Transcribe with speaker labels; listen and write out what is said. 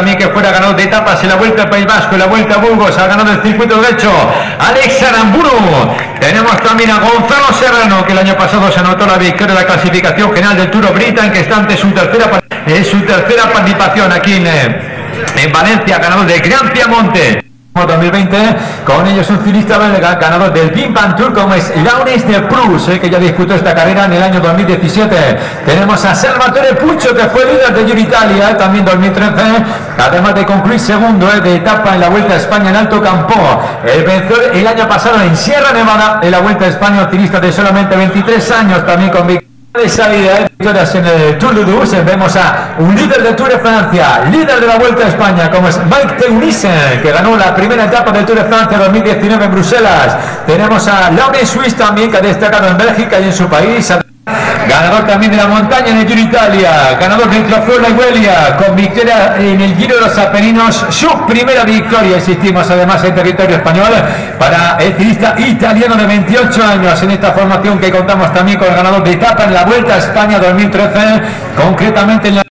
Speaker 1: también que fuera ganador de etapas en la Vuelta al País Vasco, en la Vuelta a Burgos, ha ganado el circuito derecho, Alex Aramburu. Tenemos también a Gonzalo Serrano, que el año pasado se anotó la victoria de la clasificación general del Tour Britain, que está ante su tercera, es su tercera participación aquí en, eh, en Valencia, ganador de Gran Piamonte. 2020, con ellos un ciclista ganador del Pimpan Tour como es Launes de Prus, eh, que ya disputó esta carrera en el año 2017. Tenemos a Salvatore Puccio, que fue líder de Giro Italia, también 2013, además de concluir segundo eh, de etapa en la Vuelta a España en Alto Campo. El vencedor el año pasado en Sierra Nevada, en la Vuelta a España, ciclista de solamente 23 años, también con de salida de victorias en el Tour de Douce, vemos a un líder del Tour de Francia, líder de la Vuelta a España, como es Mike Teunissen, que ganó la primera etapa del Tour de Francia 2019 en Bruselas. Tenemos a Laurent Suisse también, que ha destacado en Bélgica y en su país. Ganador también de la montaña en el Giro Italia, ganador del Trofeo La Iguelia, con victoria en el Giro de los Apeninos, su primera victoria, insistimos además en territorio español, para el ciclista italiano de 28 años. En esta formación que contamos también con el ganador de etapa en la Vuelta a España 2013, concretamente en la